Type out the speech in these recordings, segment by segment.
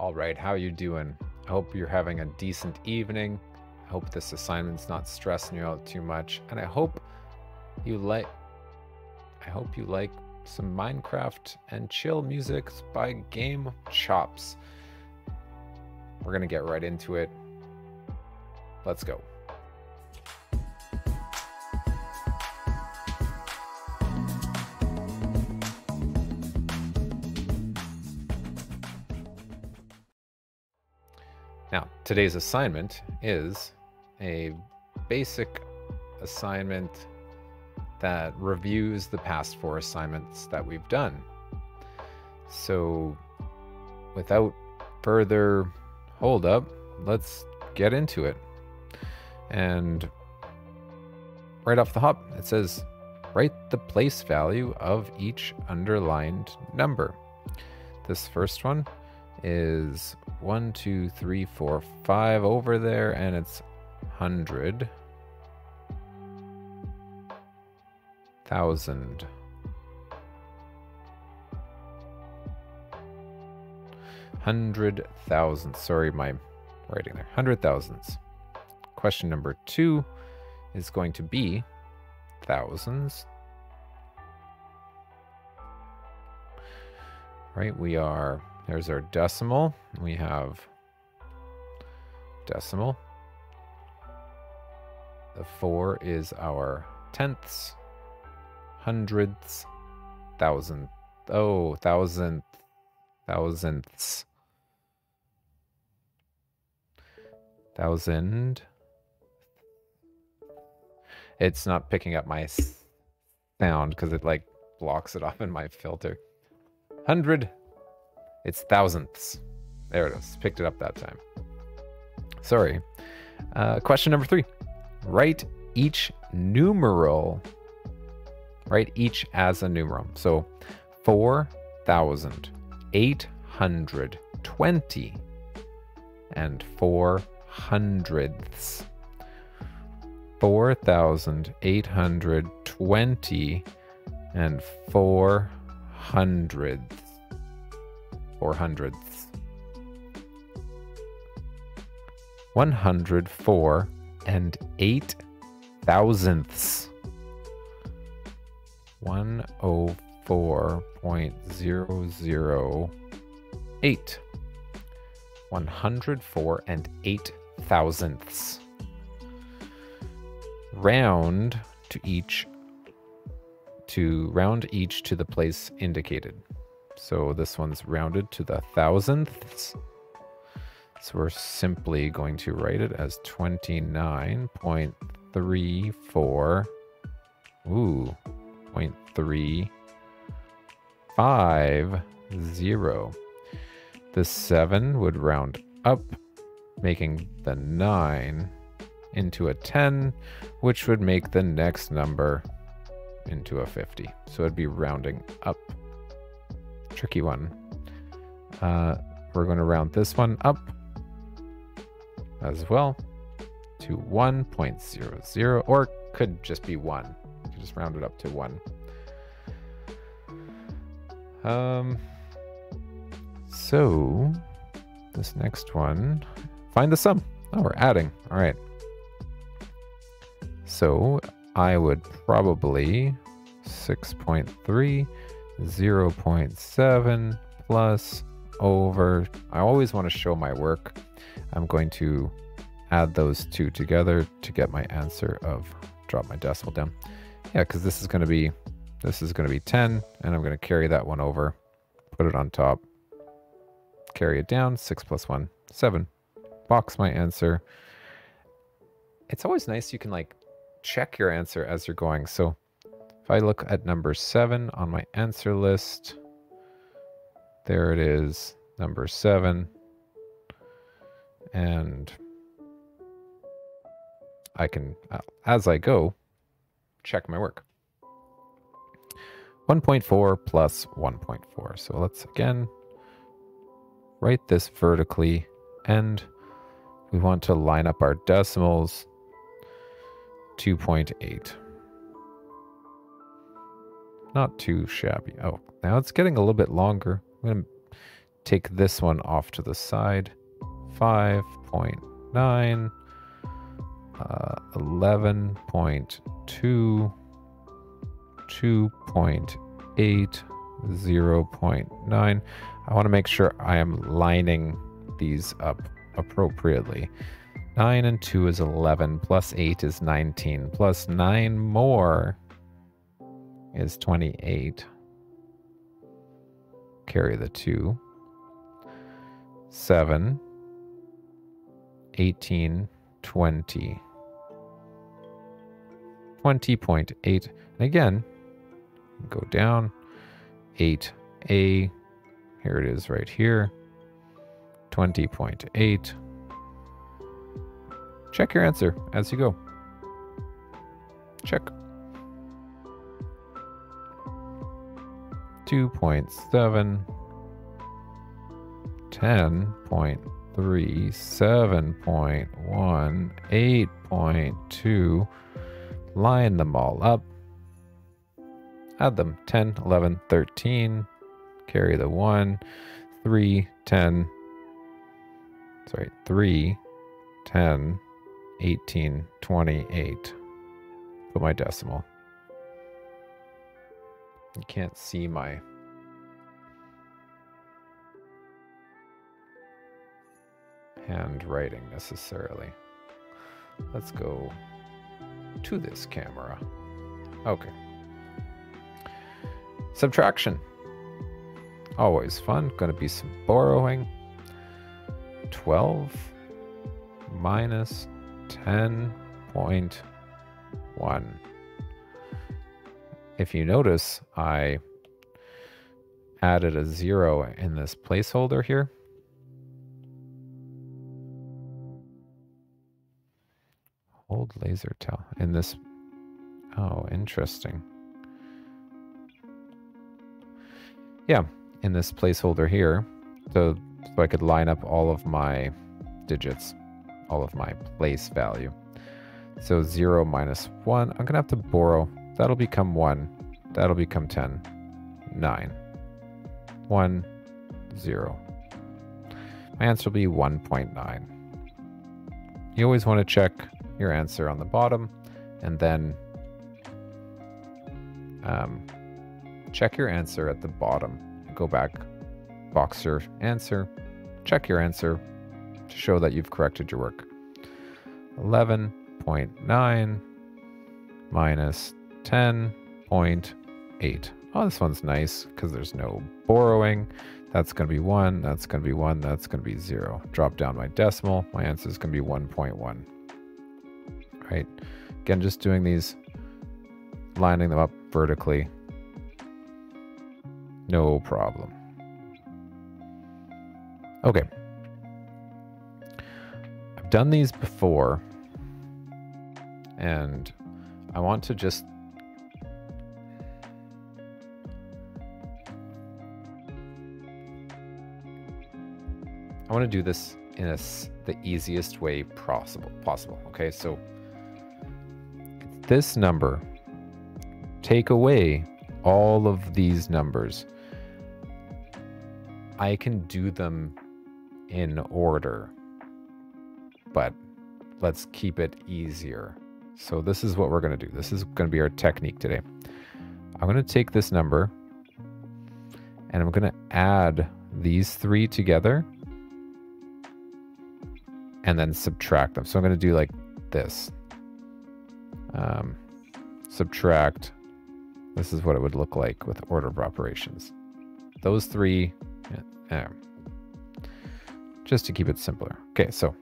All right, how you doing? I hope you're having a decent evening. I hope this assignment's not stressing you out too much, and I hope you like I hope you like some Minecraft and chill music by Game Chops. We're going to get right into it. Let's go. Today's assignment is a basic assignment that reviews the past four assignments that we've done. So, without further hold up, let's get into it. And right off the hop, it says write the place value of each underlined number. This first one is one, two, three, four, five over there, and it's hundred thousand. Hundred thousand. Sorry, my writing there. Hundred thousands. Question number two is going to be thousands. Right, we are, there's our decimal. We have decimal. The four is our tenths, hundredths, thousand, oh, thousandth, thousandths, thousand. It's not picking up my sound because it like blocks it off in my filter. Hundred, it's thousandths. There it is. Picked it up that time. Sorry. Uh, question number three. Write each numeral. Write each as a numeral. So 4,820 and 4 hundredths. 4,820 and 4 hundredths. 4 hundredths. 104 and 8 thousandths. 104.008. 104 and 8 thousandths. Round to each to round each to the place indicated. So this one's rounded to the thousandths. So we're simply going to write it as 29.34. Ooh, 0.350. The 7 would round up, making the 9 into a 10, which would make the next number into a 50. So it'd be rounding up. Tricky one. Uh, we're going to round this one up as well to 1.00 or could just be 1. You just round it up to 1. Um so this next one find the sum. Oh, we're adding. All right. So I would probably 6.3 0.7 plus over I always want to show my work I'm going to add those two together to get my answer of drop my decimal down. Yeah, because this is going to be this is going to be 10, and I'm going to carry that one over, put it on top, carry it down, 6 plus 1, 7. Box my answer. It's always nice you can like check your answer as you're going. So if I look at number 7 on my answer list, there it is, number 7 and I can, uh, as I go, check my work. 1.4 plus 1.4. So let's again write this vertically and we want to line up our decimals 2.8. Not too shabby. Oh, now it's getting a little bit longer. I'm going to take this one off to the side. 5.9, uh, 11.2, 2.8, 0.9. I want to make sure I am lining these up appropriately. 9 and 2 is 11, plus 8 is 19, plus 9 more is 28. Carry the 2. 7, 18, 20. 20.8. And again, go down. 8a. Here it is right here. 20.8. Check your answer as you go. Check. 2.7, 10.3, 7.1, 8.2. Line them all up. Add them 10, 11, 13. Carry the 1, 3, 10. Sorry, 3, 10, 18, 28. Put my decimal. You can't see my handwriting necessarily. Let's go to this camera. Okay. Subtraction. Always fun. Going to be some borrowing. 12 minus 10.1 if you notice, I added a zero in this placeholder here. Hold laser tail in this. Oh, interesting. Yeah, in this placeholder here. So, so I could line up all of my digits, all of my place value. So 0 minus 1, I'm to have to borrow That'll become 1. That'll become 10. 9. 1, 0. My answer will be 1.9. You always want to check your answer on the bottom and then um, check your answer at the bottom. Go back, box your answer, check your answer to show that you've corrected your work. 11.9 minus 10.8. Oh, this one's nice because there's no borrowing. That's going to be 1, that's going to be 1, that's going to be 0. Drop down my decimal. My answer is going to be 1.1. Right? Again, just doing these, lining them up vertically. No problem. Okay. I've done these before, and I want to just I want to do this in a, the easiest way possible. Possible. Okay, so this number. Take away all of these numbers. I can do them in order, but let's keep it easier. So this is what we're going to do. This is going to be our technique today. I'm going to take this number and I'm going to add these three together and then subtract them. So I'm going to do like this. Um, subtract. This is what it would look like with order of operations. Those three, yeah, just to keep it simpler. Okay, so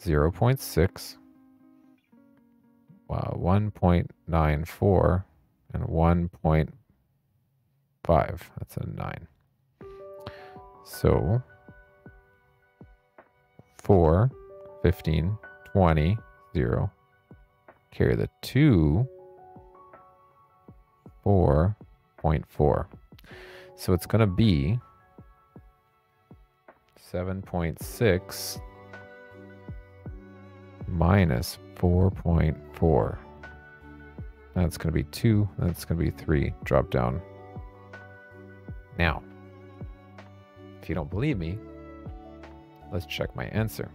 0 0.6, wow, 1.94, and 1.5. That's a 9. So 4, 15, 20, 0. Carry the 2, 4.4. So it's going to be 7.6 minus 4.4. That's going to be 2. That's going to be 3. Drop down. Now, If you don't believe me, let's check my answer.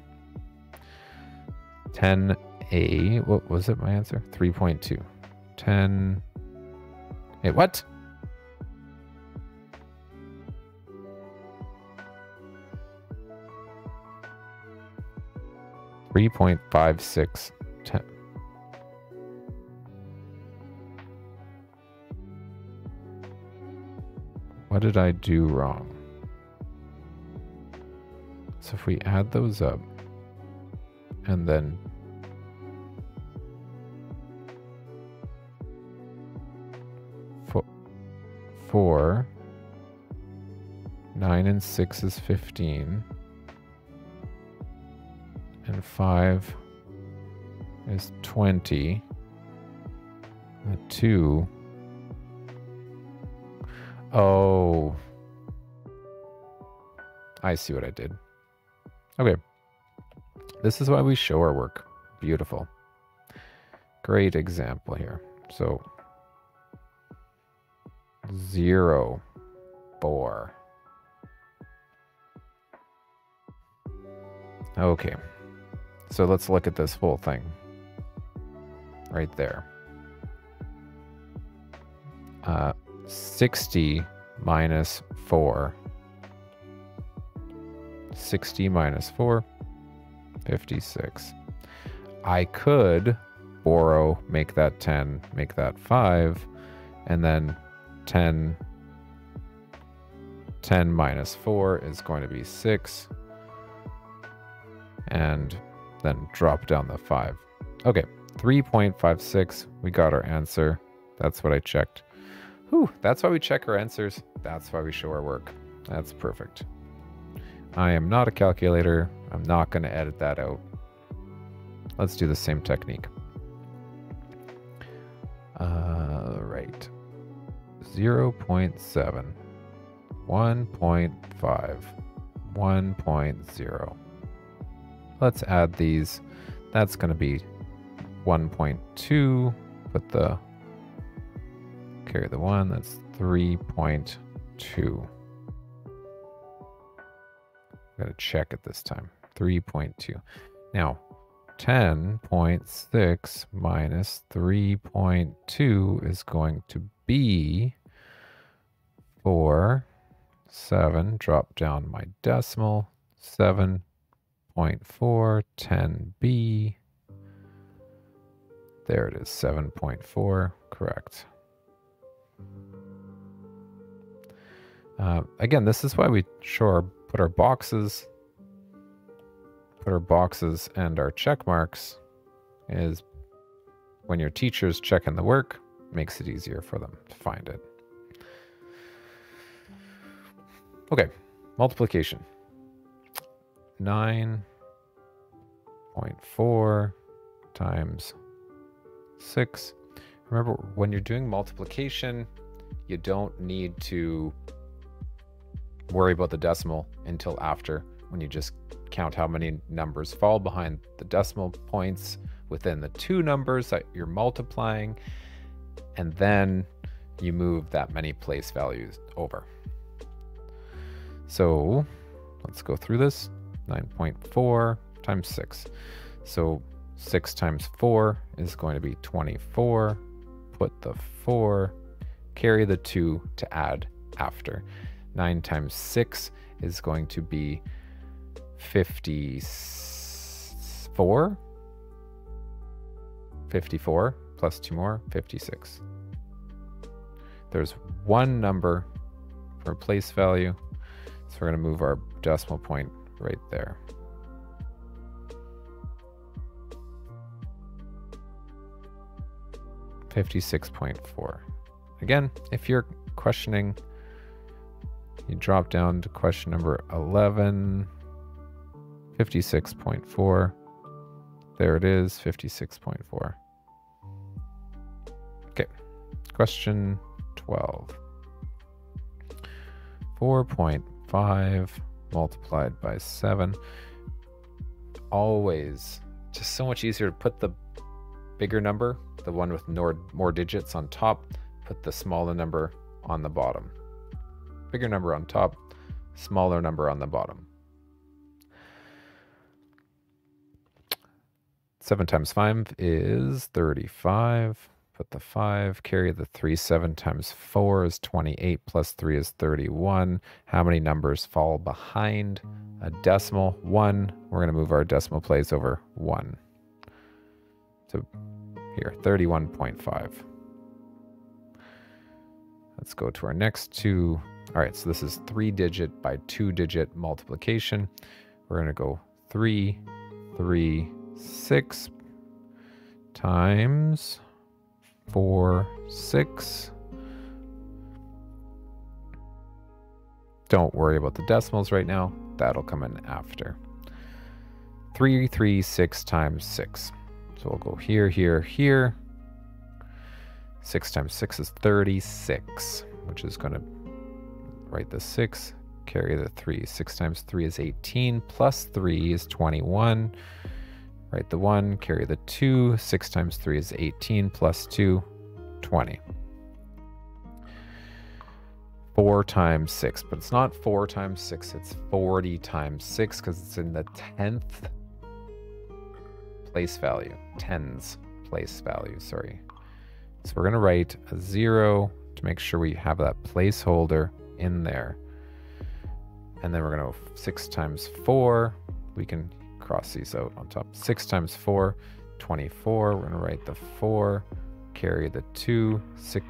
10A, what was it, my answer? 3.2. 10, Hey, what? Three point five six ten. What did I do wrong? So if we add those up and then four. Nine and six is 15. And five is 20. The two. Oh. I see what I did. Okay. This is why we show our work. Beautiful. Great example here. So zero, four. Okay, so let's look at this whole thing right there. Uh, 60 minus 4. 60 minus 4, 56. I could borrow, make that 10, make that 5, and then 10. 10 minus 4 is going to be 6. And then drop down the 5. Okay, 3.56. We got our answer. That's what I checked. Whew, that's why we check our answers. That's why we show our work. That's perfect. I am not a calculator. I'm not going to edit that out. Let's do the same technique. Uh, right. 0 0.7, 1.5, 1.0. Let's add these. That's going to be 1.2. Put the carry the 1. That's 3.2. Got to check it this time. 3.2. Now, 10.6 minus 3.2 is going to be four, seven, drop down my decimal, 7.4, 10b. There it is, 7.4, correct. Uh, again, this is why we show our, put our boxes, put our boxes and our check marks is when your teacher's checking the work, makes it easier for them to find it. Okay, multiplication. 9.4 times 6. Remember, when you're doing multiplication, you don't need to worry about the decimal until after when you just count how many numbers fall behind the decimal points within the two numbers that you're multiplying, and then you move that many place values over. So let's go through this. 9.4 times 6. So 6 times 4 is going to be 24. Put the 4, carry the 2 to add after. 9 times 6 is going to be 54. 54 plus 2 more, 56. There's one number for place value so we're going to move our decimal point right there. Fifty-six point four. Again, if you're questioning, you drop down to question number 11, 56.4. There it is, 56.4. Okay, question 12. 4.4 5 multiplied by 7. Always just so much easier to put the bigger number, the one with more, more digits on top, put the smaller number on the bottom. Bigger number on top, smaller number on the bottom. 7 times 5 is 35. Put the 5, carry the 3. 7 times 4 is 28, plus 3 is 31. How many numbers fall behind a decimal? 1. We're going to move our decimal place over 1. So here, 31.5. Let's go to our next two. All right, so this is three digit by two digit multiplication. We're to go 3, 3, 6 times 4, 6. Don't worry about the decimals right now. That'll come in after. 3, 3, 6 times 6. So we'll go here, here, here. 6 times 6 is 36, which is to write the 6, carry the 3. 6 times 3 is 18, plus 3 is 21. Write the 1, carry the 2. 6 times 3 is 18, plus 2, 20. 4 times 6, but it's not 4 times 6, it's 40 times 6 because it's in the 10th place value. Tens place value, sorry. So we're going to write a 0 to make sure we have that placeholder in there. And then we're going to 6 times 4. We can cross these out on top. 6 times 4, 24. We're going to write the 4, carry the 2, 6,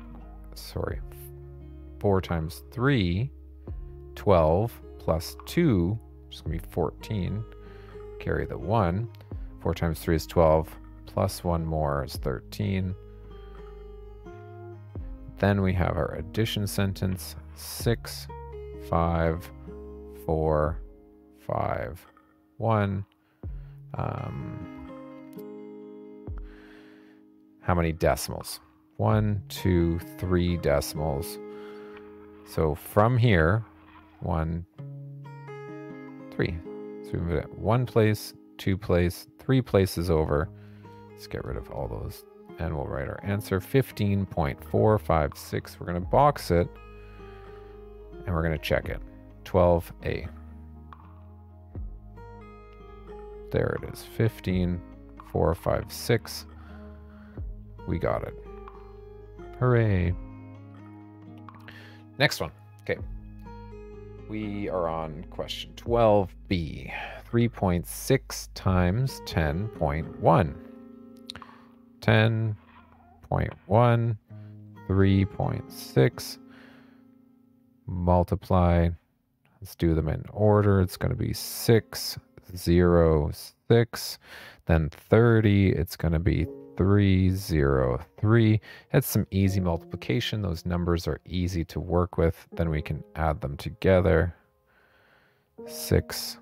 sorry, 4 times 3, 12, plus 2, which is going to be 14, carry the 1. 4 times 3 is 12, plus 1 more is 13. Then we have our addition sentence 6, 5, 4, 5, 1. Um, how many decimals? One, two, three decimals. So from here, one, three. So we move it one place, two place, three places over. Let's get rid of all those. And we'll write our answer 15.456. We're going to box it and we're going to check it. 12A. There it is. 15, 4, 5, 6. We got it. Hooray. Next one. Okay. We are on question 12b. 3.6 times 10.1. 10.1, 3.6. Multiply. Let's do them in order. It's going to be 6 zero, six. Then 30, it's going to be three, zero, three. It's some easy multiplication. Those numbers are easy to work with. Then we can add them together. Six,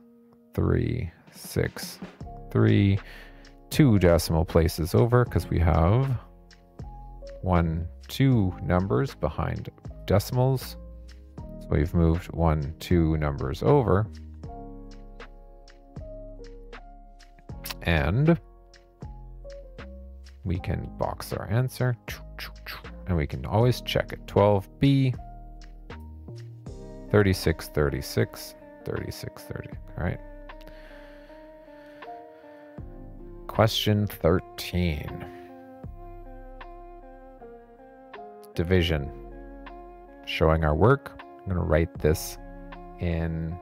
three, six, three. Two decimal places over because we have one, two numbers behind decimals. So we've moved one, two numbers over. And we can box our answer. And we can always check it. 12b, 36, 36, 36, 30. All right. Question 13. Division. Showing our work. I'm going to write this in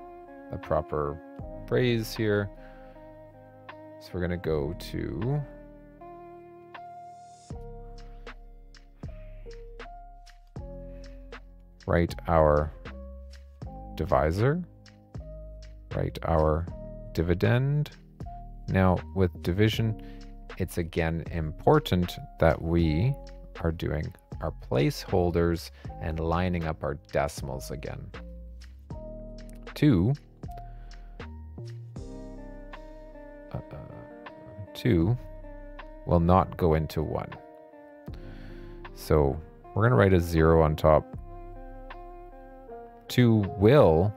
the proper phrase here. So we're going to go to write our divisor, write our dividend. Now with division, it's again important that we are doing our placeholders and lining up our decimals again. 2 uh, 2 will not go into 1. So we're going to write a 0 on top. 2 will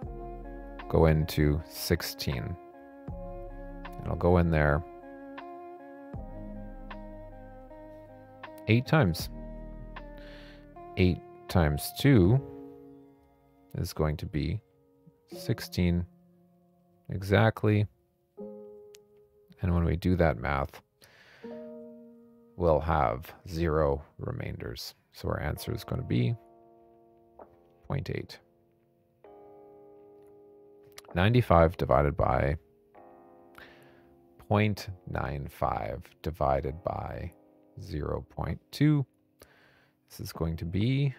go into 16. It'll go in there 8 times. 8 times 2 is going to be 16 exactly. And when we do that math, we'll have zero remainders. So our answer is going to be 0.8. 95 divided by 0.95 divided by 0.2. This is going to be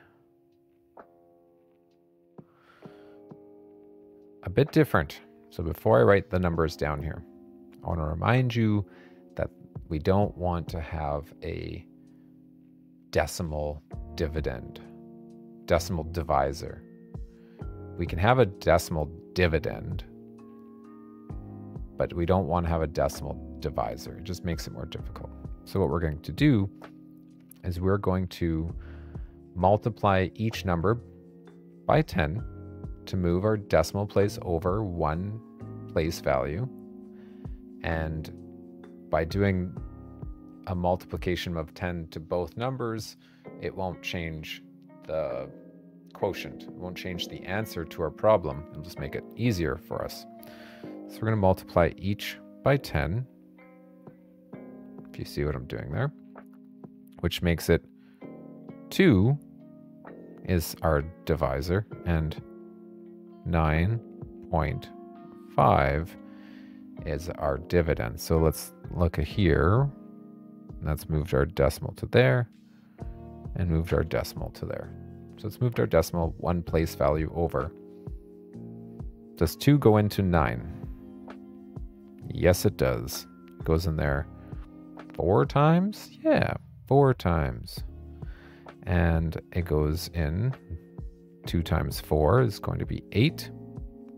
a bit different. So before I write the numbers down here, I want to remind you that we don't want to have a decimal dividend, decimal divisor. We can have a decimal dividend, but we don't want to have a decimal divisor. It just makes it more difficult. So what we're going to do is we're going to multiply each number by 10 to move our decimal place over one place value. And by doing a multiplication of 10 to both numbers, it won't change the quotient. It won't change the answer to our problem. It'll just make it easier for us. So we're going to multiply each by 10. If you see what I'm doing there, which makes it 2 is our divisor and 9.5 is our dividend. So let's look at here. That's moved our decimal to there and moved our decimal to there. So it's moved our decimal one place value over. Does 2 go into 9? Yes, it does. It goes in there four times? Yeah, four times. And it goes in 2 times 4 is going to be 8.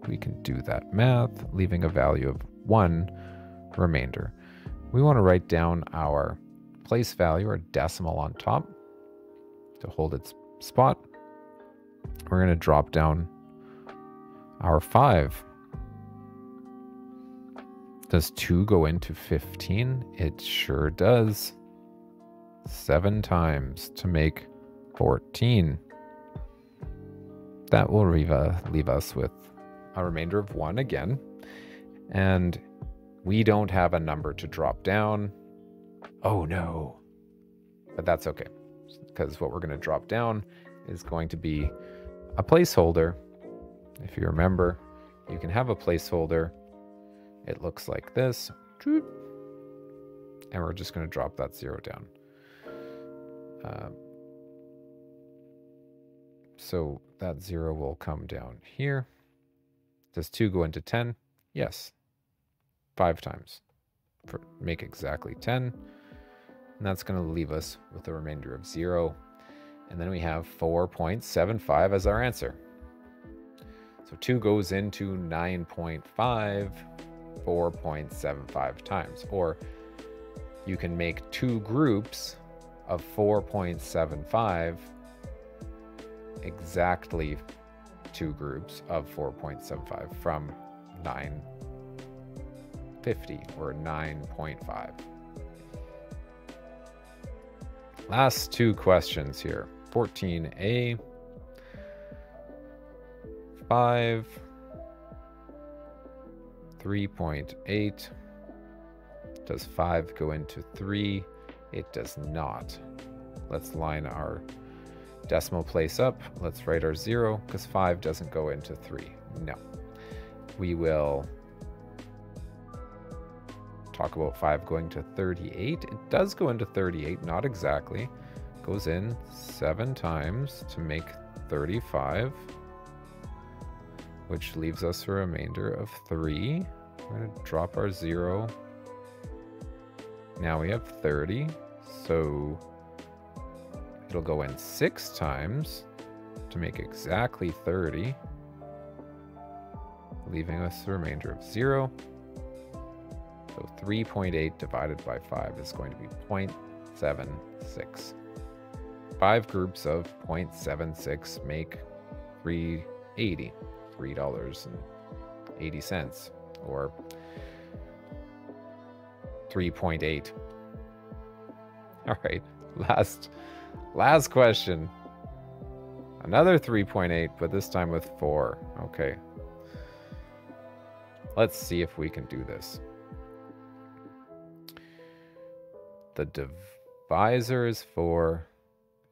We can do that math, leaving a value of 1 remainder. We want to write down our place value or decimal on top to hold its spot. We're going to drop down our 5. Does 2 go into 15? It sure does. 7 times to make 14. That will leave, uh, leave us with a remainder of 1 again. And we don't have a number to drop down. Oh no. But that's okay. Because what we're going to drop down is going to be a placeholder. If you remember, you can have a placeholder. It looks like this. And we're just going to drop that zero down. Uh, so that zero will come down here. Does 2 go into 10? Yes. 5 times. For make exactly 10. And that's going to leave us with a remainder of 0. And then we have 4.75 as our answer. So 2 goes into 9.5, 4.75 times. Or you can make two groups of 4.75 exactly two groups of 4.75 from 950 or 9.5. Last two questions here. 14a 5 3.8 does 5 go into 3 it does not let's line our decimal place up. Let's write our zero because five doesn't go into three. No. We will talk about five going to 38. It does go into 38, not exactly. Goes in seven times to make 35, which leaves us a remainder of three. We're to drop our zero. Now we have 30. So It'll go in six times to make exactly 30, leaving us the remainder of zero. So 3.8 divided by 5 is going to be 0.76. Five groups of 0.76 make 380, $3.80, or 3.8. All right, last Last question. Another 3.8, but this time with 4. Okay. let's see if we can do this. The divisor is 4,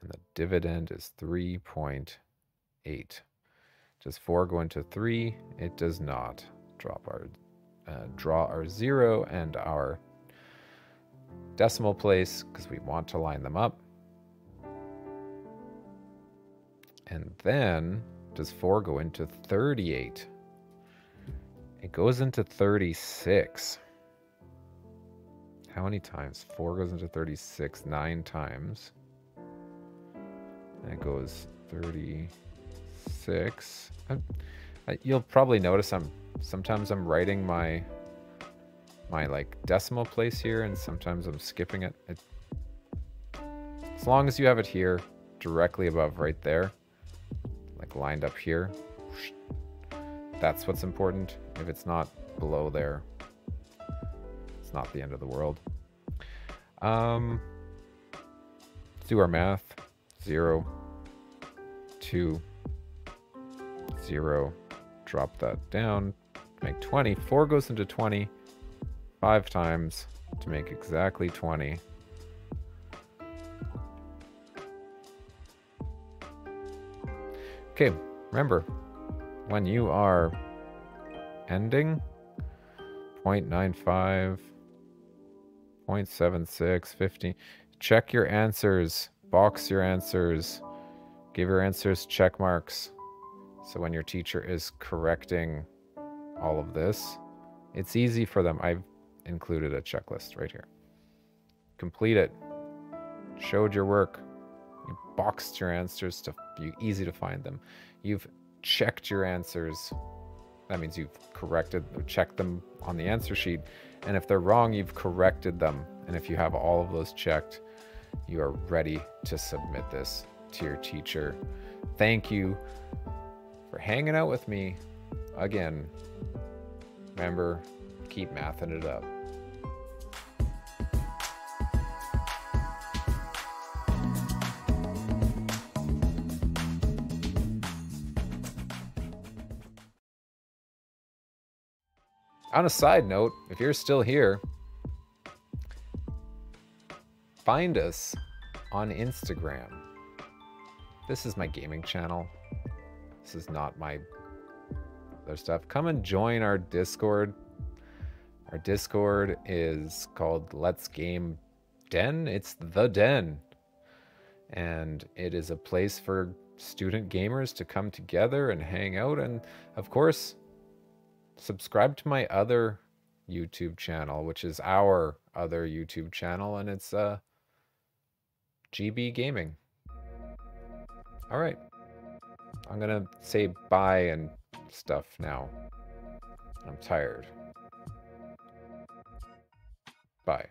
and the dividend is 3.8. Does 4 go into 3? It does not. Drop our, uh, draw our 0 and our decimal place because we want to line them up. And then does 4 go into 38? It goes into 36. How many times? 4 goes into 36 nine times. And it goes 36. Uh, uh, you'll probably notice I'm sometimes I'm writing my my like decimal place here and sometimes I'm skipping it. it. As long as you have it here directly above right there, like lined up here, that's what's important. If it's not below there, it's not the end of the world. Um, let's do our math. Zero, two, zero. Drop that down. Make 20. Four goes into 20 five times to make exactly 20. Okay, remember, when you are ending 0.95, 0.76, 15, check your answers, box your answers, give your answers check marks. So when your teacher is correcting all of this, it's easy for them. I've included a checklist right here. Complete it. Showed your work. You boxed your answers to be easy to find them. You've checked your answers. That means you've corrected checked them on the answer sheet. And if they're wrong, you've corrected them. And if you have all of those checked, you are ready to submit this to your teacher. Thank you for hanging out with me again. Remember, keep mathing it up. On a side note, if you're still here, find us on Instagram. This is my gaming channel. This is not my other stuff. Come and join our Discord. Our Discord is called Let's Game Den. It's the Den. And it is a place for student gamers to come together and hang out. And of course, subscribe to my other YouTube channel, which is our other YouTube channel, and it's uh, GB Gaming. All right. I'm going to say bye and stuff now. I'm tired. Bye.